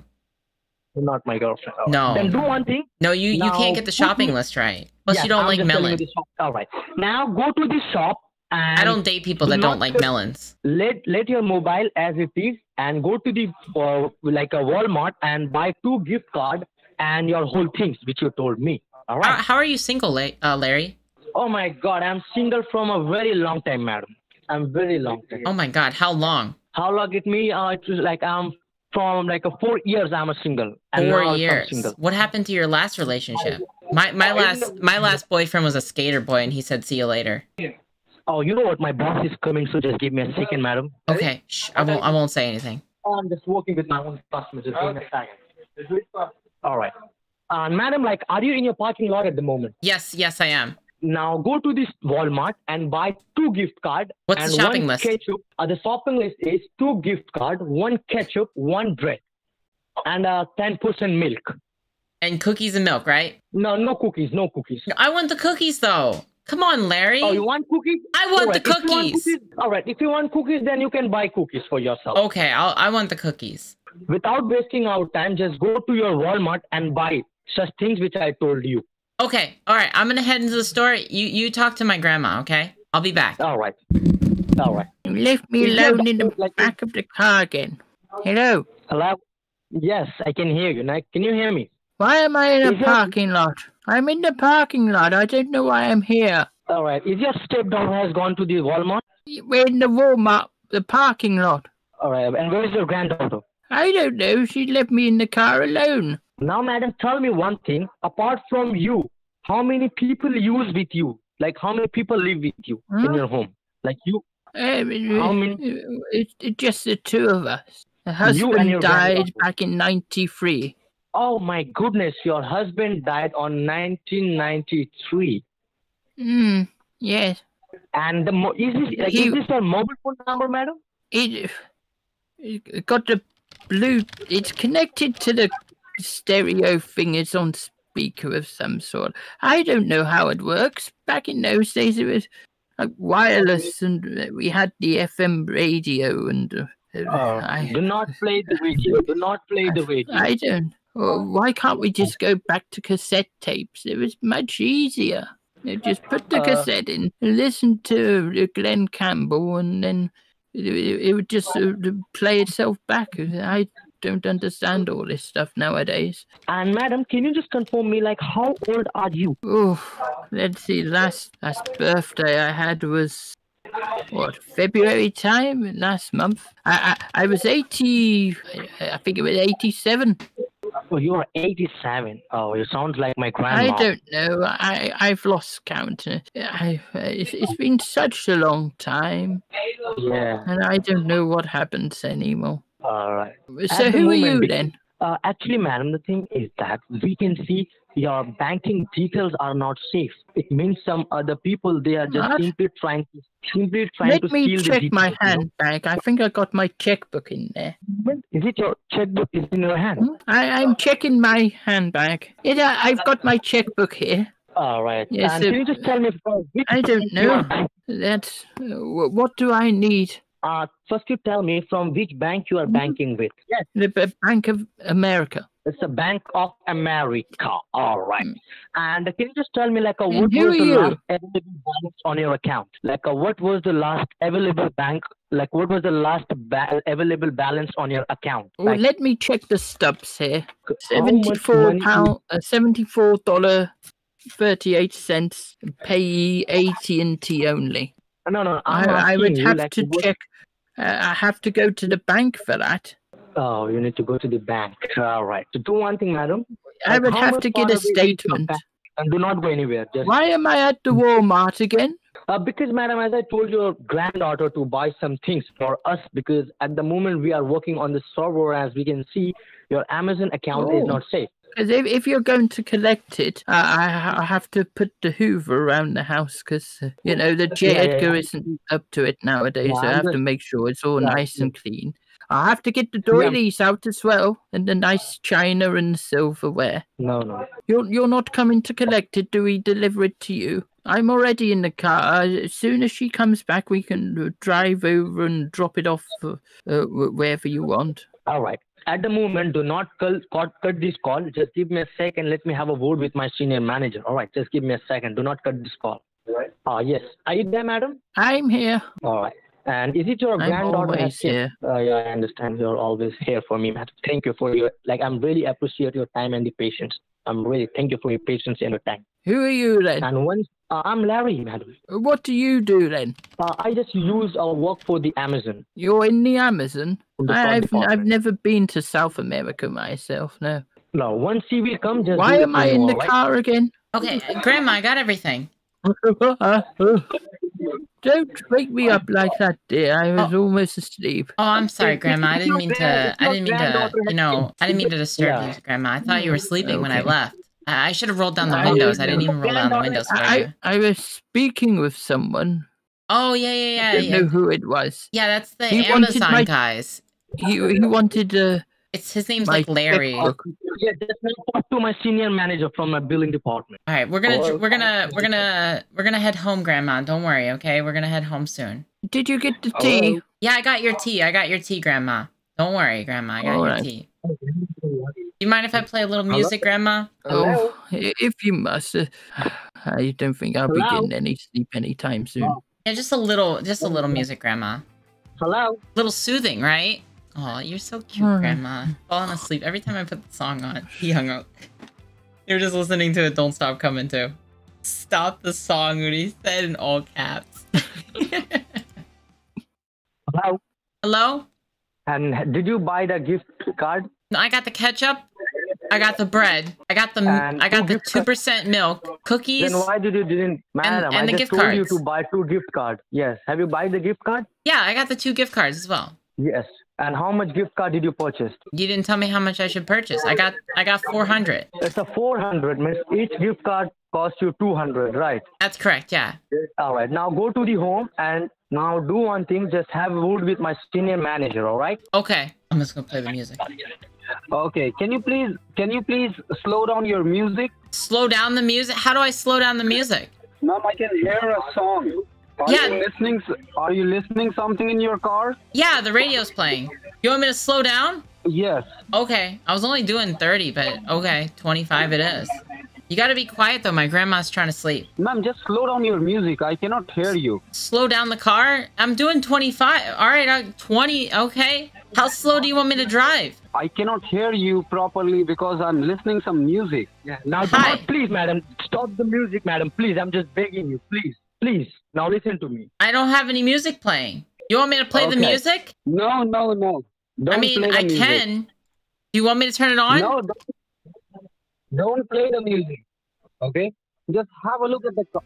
You're Not my girlfriend. All right.
No.
Then do one thing.
No, you you can't get the shopping
me-
list right. Plus,
Yes,
you don't
I'm
like melon.
All right. Now go to the shop and
I don't date people that don't like melons.
let let your mobile as it is and go to the uh, like a Walmart and buy two gift card and your whole things which you told me. All right.
How, how are you single, uh, Larry?
Oh my God, I'm single from a very long time, madam. I'm very long time.
Oh my God, how long?
How long it me? Uh, it was like I'm from like a four years. I'm a single.
Four years.
single.
What happened to your last relationship? My my last my last boyfriend was a skater boy, and he said, "See you later."
Oh, you know what? My boss is coming, so just give me a second, madam.
Okay, shh, I won't I won't say anything.
I'm just working with my own customers. Just give me a second. All right. Uh, madam, like, are you in your parking lot at the moment?
Yes, yes, I am.
Now go to this Walmart and buy two gift card
What's
and
the shopping
one
list?
ketchup. Uh, the shopping list is two gift card, one ketchup, one bread, and uh, 10% milk.
And cookies and milk, right?
No, no cookies, no cookies.
I want the cookies though. Come on, Larry.
Oh, you want cookies?
I want
Alright,
the
if you want
cookies.
All right, if you want cookies, then you can buy cookies for yourself.
Okay, I'll, I want the cookies.
Without wasting our time, just go to your Walmart and buy such things which I told you.
Okay, all right. I'm gonna head into the store. You you talk to my grandma, okay? I'll be back.
All right. All right.
You left me
Is
alone in the
like-
back of the car again. Hello.
Hello? Yes, I can hear you. Now, can you hear me?
Why am I in a
Is your-
parking lot? I'm in the parking lot. I don't know why I'm here.
All right. Is your stepdaughter has gone to the Walmart?
We're in the Walmart, the parking lot.
All right. And where is your granddaughter?
I don't know. She left me in the car alone.
Now, madam, tell me one thing. Apart from you, how many people use with you? Like, how many people live with you in your home? Like you,
Um,
How many-
It's, it's just the two of us. The
and
husband died back in '93.
Oh my goodness, your husband died on 1993.
Hmm. Yes.
And the mo- is this like,
He-
is this your mobile phone number, madam?
It, it got the blue. It's connected to the stereo thing. It's on speaker of some sort. I don't know how it works. Back in those days, it was like wireless, and uh, we had the FM radio, and uh,
Uh,
I,
do not play the radio. Do not play the radio.
I don't. Oh, why can't we just go back to cassette tapes? It was much easier. You just put the
Uh,
cassette in, listen to Glen Campbell, and then it, would just play itself back. I don't understand all this stuff nowadays.
And madam, can you just confirm me, like, how old are you?
Oh, let's see. Last last birthday I had was what February time last month. I I, I was eighty. I, I think it was eighty-seven.
Oh, you are 87. Oh, you sound like my grandma.
I don't know. I I've lost count. I it's, it's been such a long time,
Yeah.
and I don't know what happens anymore.
All right.
So who are you then?
Uh, actually, madam, the thing is that we can see your banking details are not safe. It means some other people they are just
What?
simply trying to simply trying to
Let me
steal the
check
details.
my
you know?
handbag. I think I got my checkbook in there.
Is it your checkbook is in your hand?
Hmm? I, I'm checking my handbag. It, uh, I've got my checkbook here.
All right.
Yes,
and can you just tell me from which
I don't
bank you are
know. That's uh, what do I need?
Uh, first you tell me from which bank you are
Mhm.
banking with. Yes,
The B- Bank of America.
It's the Bank of America. All right.
Mm.
And can you just tell me like a, what was the
you?
last available balance on your account? Like a, what was the last available bank? Like what was the last ba- available balance on your account?
Well,
Like,
let me check the stubs here. Seventy-four pound, uh, seventy-four dollar, thirty-eight cents. Payee AT and T only.
no, no.
I,
I'm
I would have
like,
to
what-
check. Uh, I have to go to the bank for that.
Oh, you need to go to the bank. All right. So do one thing, madam.
I would have to get a
is
statement.
And do not go anywhere. Just
Why am I at the Walmart again?
Uh, because, madam, as I told your granddaughter to buy some things for us, because at the moment we are working on the server, as we can see, your Amazon account is
Oh.
not safe.
Because if, if you're going to collect it, uh, I, I have to put the Hoover around the house because, uh, you know, the J.
Yeah, yeah,
Edgar
yeah.
isn't up to it nowadays.
Yeah,
so I have to make sure it's all
Yeah,
nice and clean. I have to get the doilies out as well and the nice china and silverware.
No, no.
You're, you're not coming to collect it. Do we deliver it to you? I'm already in the car. As soon as she comes back, we can uh, drive over and drop it off uh, uh, wherever you want.
All right. At the moment, do not cut, cut, cut this call. Just give me a second. Let me have a word with my senior manager. All right. Just give me a second. Do not cut this call. Right. Uh, yes. Are you there, madam?
I'm here.
All right. And is it your
I'm
granddaughter? has
always
came?
here.
Uh, yeah, I understand. You're always here for me, madam. Thank you for your like. I'm really appreciate your time and the patience. I'm really thank you for your patience and your time.
Who are you then?
And once uh, I'm Larry, madam.
What do you do then?
Uh, I just use or work for the Amazon.
You're in the Amazon.
the
I've I've never been to South America myself. No.
No, once he will come, just
Why am I in
me,
the
alright?
car again?
Okay, Grandma, I got everything.
Don't wake me up like that, dear. I was almost asleep.
Oh, I'm sorry, Grandma. I didn't mean to. I didn't mean to. You know, I didn't mean to disturb
Yeah.
you, Grandma. I thought you were sleeping when I left. I I should have rolled down the windows. I didn't even roll down the windows for
I,
you.
I was speaking with someone.
Oh yeah, yeah, yeah.
I don't
yeah.
know who it was.
Yeah, that's the
He wanted
Amazon
my-
guys.
He he wanted uh,
It's his name's
my
like Larry. All.
Yeah, just talk to my senior manager from my billing department.
All right, we're gonna
Or-
we're gonna we're gonna we're gonna head home, Grandma. Don't worry, okay? We're gonna head home soon.
Did you get the tea?
Yeah, I got your tea. I got your tea, Grandma. Don't worry, Grandma. I got
All
your
right.
tea. Do you mind if I play a little music, Grandma?
Oh, i- if you must. Uh, I don't think I'll be getting any sleep anytime soon.
Yeah, just a little, just a little music, Grandma.
Hello.
A little soothing, right? Oh, you're so cute,
Alright.
Grandma. Falling asleep every time I put the song on. He hung up. You're just listening to it. Don't stop coming to. Stop the song when he said in all caps.
Hello.
Hello?
And did you buy the gift card?
No, I got the ketchup. I got the bread. I got the.
And
I got the two percent milk, cookies.
Then why did you didn't, madam?
and
I
the
just
gift
told you to buy two gift cards. Yes. Have you buy the gift card?
Yeah, I got the two gift cards as well.
Yes. And how much gift card did you purchase?
You didn't tell me how much I should purchase. I got. I got four hundred.
It's a 400. miss. each gift card costs you 200, right?
That's correct. Yeah.
All right. Now go to the home and now do one thing. Just have a word with my senior manager. All right.
Okay. I'm just gonna play the music.
Okay. Can you please can you please slow down your music?
Slow down the music. How do I slow down the music?
Ma'am, I can hear a song. Are
Yeah.
you listening? Are you listening something in your car?
Yeah, the radio's playing. You want me to slow down?
Yes.
Okay. I was only doing 30, but okay, 25 it is. You gotta be quiet though, my grandma's trying to sleep.
Ma'am, just slow down your music. I cannot hear you.
Slow down the car? I'm doing 25. Alright, uh, 20, okay. How slow do you want me to drive?
I cannot hear you properly because I'm listening some music.
Yeah. Now,
Hi.
not- please, madam, stop the music, madam. Please, I'm just begging you. Please, please. Now listen to me.
I don't have any music playing. You want me to play the music?
No, no, no. Don't
I mean,
play the
I
music.
can. Do you want me to turn it on?
No, don't, don't play the music. Okay? Just have a look at the car.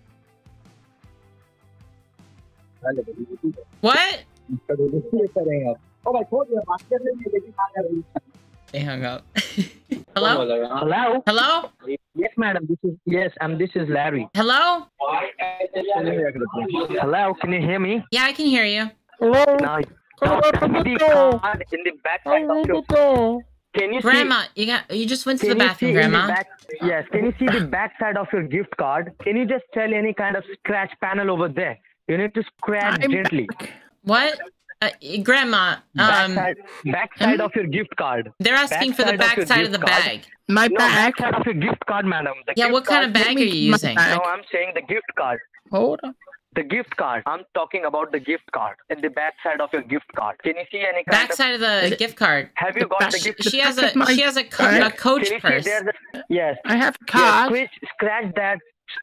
What?
Oh, I told you, I'm asking
They hung up. Hello?
Hello.
Hello?
Yes, madam. This is yes, and this is Larry.
Hello?
Hello. Can you hear me?
Yeah, I can hear you. Hello?
Now, now the card in the back of your. Can you see?
Grandma, you got you just went to the bathroom,
see in the
Grandma.
back, yes. Can you see the back side of your gift card? Can you just tell any kind of scratch panel over there? You need to scratch
I'm
gently.
back.
What? Uh, Grandma,
Back
um,
side, back side of your gift card.
they're asking for the
backside of
back side of the
gift card.
bag.
My
No,
bag.
back side of your gift card, madam. The
Yeah, what kind of bag
Let
are you using?
bag.
No, I'm saying the gift card.
Hold on.
The gift card. I'm talking about the gift card. In the back side of your gift card. Can you see any kind
Back
of?
side of the
Is
gift card.
Have you
the
got the gift?
the
She has a she has a, co- a coach purse.
a, yes.
I have a
Yes,
card.
scratch, scratch that.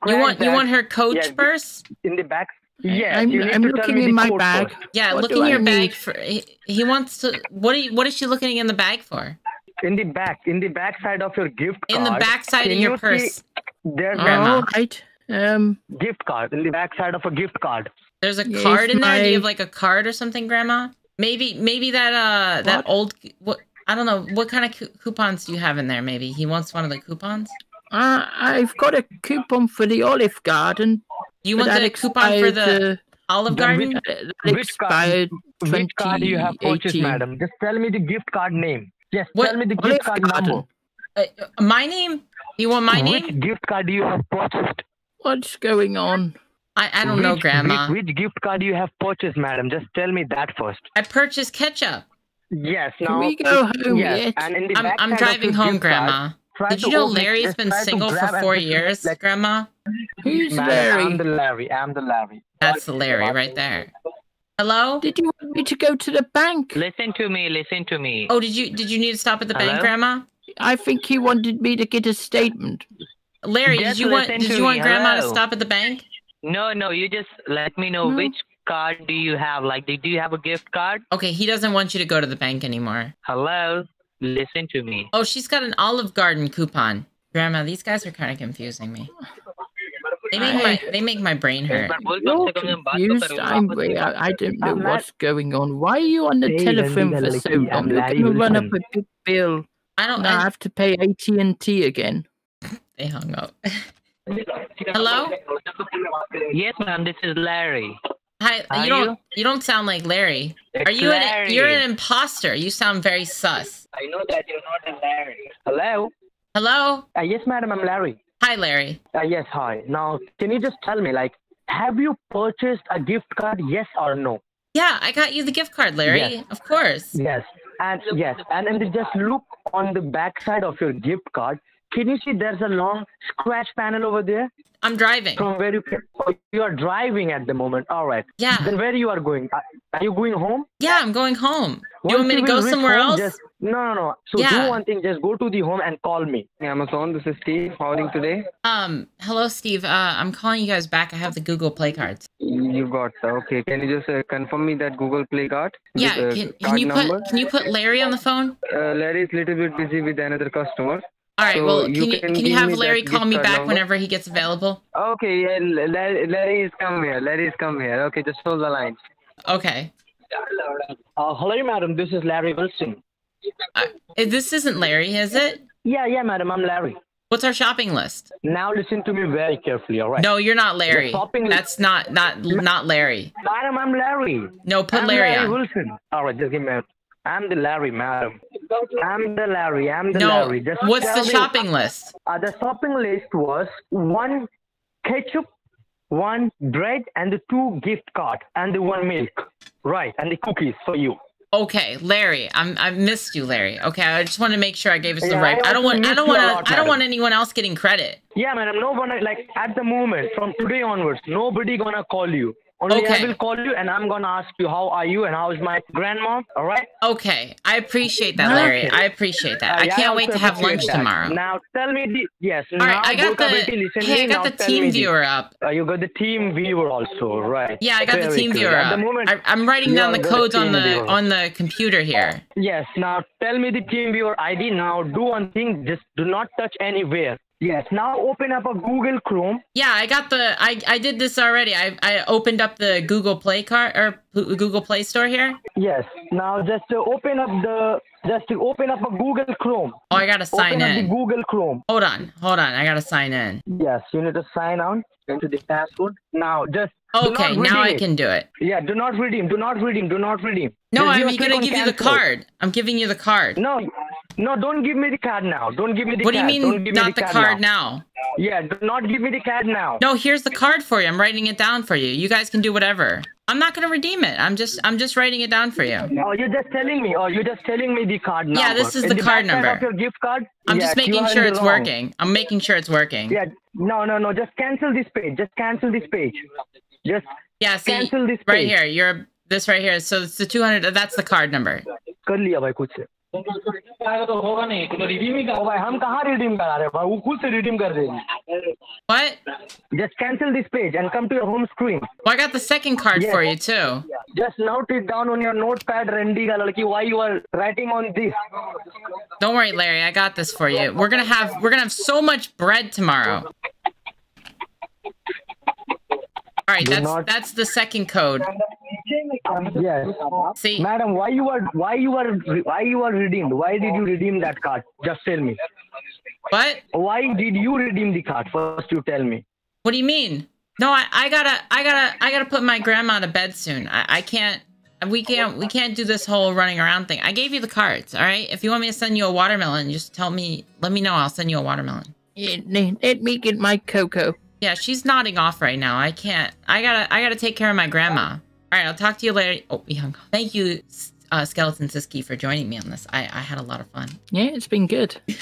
You
Scratch
want you want her coach
Yes,
purse?
in the back. Yes,
I'm,
you
I'm looking in my bag.
first.
Yeah,
What
look
do
in
I
your bag
need?
for. He, he wants to. What are you? What is she looking in the bag for?
In the back, in the back side of your gift card.
In the back side of your
you
purse.
There's
Grandma.
All right. Um,
gift card in the back side of a gift card.
There's a
Yes,
card in there. Do you have like a card or something, Grandma? Maybe maybe that uh that old what I don't know what kind of coupons do you have in there? Maybe he wants one of the coupons.
uh, I've got a coupon for the Olive Garden.
You
but
want the coupon for the
expired,
Olive Garden?
that
Which card? Which card do you have purchased,
2018.
madam? Just tell me the gift card name. Yes,
What?
tell me the gift card
Garden.
number.
Uh, uh, my name? You want my
Which
name?
gift card do you have purchased?
What's going on?
I, I don't know,
Which-
Grandma.
Which, which gift card do you have purchased, madam? Just tell me that first.
I purchased ketchup.
Yes,
Can
now.
we go home
yes,
yet?
and in the
I'm
back
I'm driving home,
gift card,
Grandma.
Try
Did
to
you know Larry's been single for four years,
like-
Grandma?
Who's Larry?
I'm the Larry. I'm the Larry.
That's the Larry right there. Hello?
Did you want me to go to the bank?
Listen to me, listen to me.
Oh, did you did you need to stop at the bank, Grandma?
I think he wanted me to get a statement.
Larry, did you want did
to
you want
me.
grandma to stop at the bank?
No, no, you just let me know
No.
which card do you have? Like, do do you have a gift card?
Okay, he doesn't want you to go to the bank anymore.
Hello? Listen to me.
Oh, she's got an Olive Garden coupon. Grandma, these guys are kind of confusing me. They make my they make my brain hurt.
You're confused. I'm, I, I don't know
I'm not-
what's going on. Why are you on the telephone for so long? You're going to run up a big bill.
I don't.
Now I
I,
have to pay AT&T again.
they hung up. Hello?
Yes, ma'am, this is Larry.
Hi.
Are
you don't
you?
you don't sound like Larry.
It's
Are you an you're an imposter? You sound very sus.
I know that you're not a Larry.
Hello?
Hello?
Uh, yes, madam, I'm Larry.
Hi, Larry.
Uh, yes, hi. Now, can you just tell me, like, have you purchased a gift card? Yes or no?
Yeah, I got you the gift card, Larry.
Yes.
Of course.
Yes. And yes, and then just look on the back side of your gift card. Can you see there's a long scratch panel over there
I'm driving.
from where you oh, you are driving at the moment? All right.
Yeah.
Then where you are going? Are, are you going home?
Yeah, I'm going home. You want me to go somewhere
home,
else?
Just, no, no, no. So
Yeah.
do one thing. Just go to the home and call me.
Amazon, this is Steve. How are you today?
Um, hello, Steve. Uh, I'm calling you guys back. I have the Google Play cards.
You got okay. Can you just uh, confirm me that Google Play card?
Yeah,
With, uh,
can, can
card
you
number?
put can you put Larry on the phone?
Uh, Larry is little bit busy with another customer.
All right.
So
well, can
you
you
can
can you have Larry call me back
number?
whenever he gets available?
Okay, yeah, Larry, Larry is come here. Larry is come here. Okay, just hold the line.
Okay.
Uh, hello, madam. This is Larry Wilson.
Uh, this isn't Larry, is it?
Yeah, yeah, madam. I'm Larry.
What's our shopping list?
Now listen to me very carefully. All right.
No, you're not Larry.
shopping list-
That's not not not Larry.
Madam, I'm Larry.
No, put
I'm
Larry
Larry
on.
Wilson. All right, just give me a I'm the Larry, madam. I'm the Larry. I'm the
No.
Larry. Just
What's the
me-
shopping list?
Uh, the shopping list was one ketchup, one bread, and the two gift card, and the one milk. Right, and the cookies for you.
Okay, Larry. I'm I missed you, Larry. Okay, I just want to make sure I gave us the
Yeah,
right.
I
I don't want I don't want
lot,
I don't
madam.
want anyone else getting credit.
Yeah, madam. No one like at the moment from today onwards, nobody gonna call you. Only
Okay.
I will call you, and I'm gonna ask you how are you and how is my grandma. All right.
Okay, I appreciate that, Larry.
Okay.
I appreciate that.
Uh,
I
yeah,
can't
also
wait to have lunch
that.
tomorrow.
Now tell me the yes.
All right, I got the hey, I got
now
the team
the-
viewer up.
Uh, you got the TeamViewer also, right?
Yeah, I got the
Very
team
good.
viewer
At
up.
the moment,
I, I'm writing down the codes on the
viewer.
on the computer here.
yes. Now tell me the TeamViewer ID. Now do one thing. Just do not touch anywhere. Yes. Now open up a Google Chrome.
Yeah, I got the I I did this already. I I opened up the Google Play card or Google Play Store here.
Yes. Now just uh, open up the just to open up a Google Chrome.
Oh, I gotta sign
open up the
in.
Google Chrome.
Hold on, hold on. I gotta sign in.
Yes. You need to sign on into the password. Now just.
Okay, now I can do it.
Yeah. Do not redeem. Do not redeem. Do not redeem.
No, I'm gonna
on
give you the card. I'm giving you the card.
No, no, don't give me the card now. Don't give me the
What do you
card.
mean not the
the
card now?
Yeah, do not give me the card now.
No, here's the card for you. I'm writing it down for you. You guys can do whatever. I'm not gonna redeem it. I'm just I'm just writing it down for you.
Oh, you're just telling me. Oh, you're just telling me the card number.
Yeah, this is
In
the
the
card number.
Of your gift card.
I'm
Yes,
just making sure it's
wrong.
working. I'm making sure it's working.
Yeah, no, no, no. Just cancel this page. Just cancel this page. Just
Yeah, see
cancel this
right
page.
here. You're this right here. So it's the 200. That's the card number.
कर लिया भाई खुद से ओ भाई हम कहाँ redeem करा रहे हैं भाई वो खुद से रिडीम कर देगी
What?
just cancel this page and come to your home screen
Well, I got the second card
Yeah.
for you too.
just note it down on your notepad Randy का लड़की why you are writing on this
Don't worry, Larry. I got this for you. We're gonna have we're gonna have so much bread tomorrow. All right, that's
not-
that's the second code.
yes
See,
Madam, why you are why you are why you are redeemed? Why did you redeem that card? Just tell me.
what?
Why did you redeem the card? First, you tell me.
What do you mean? No, I, I gotta I gotta I gotta put my grandma to bed soon. I, I can't. We can't we can't do this whole running around thing. I gave you the cards, all right? If you want me to send you a watermelon, just tell me. Let me know. I'll send you a watermelon.
Yeah, let me get my cocoa.
Yeah, she's nodding off right now. I can't. I gotta. I gotta take care of my grandma. All right, I'll talk to you later. Oh, we hung. up. Thank you, uh, Skeleton Syskey, for joining me on this. I I had a lot of fun.
Yeah, it's been good.